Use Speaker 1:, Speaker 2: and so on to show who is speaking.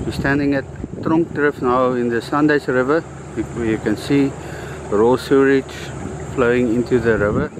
Speaker 1: We're standing at Tronkdrift now in the Sundays River. You, you can see raw sewage flowing into the river.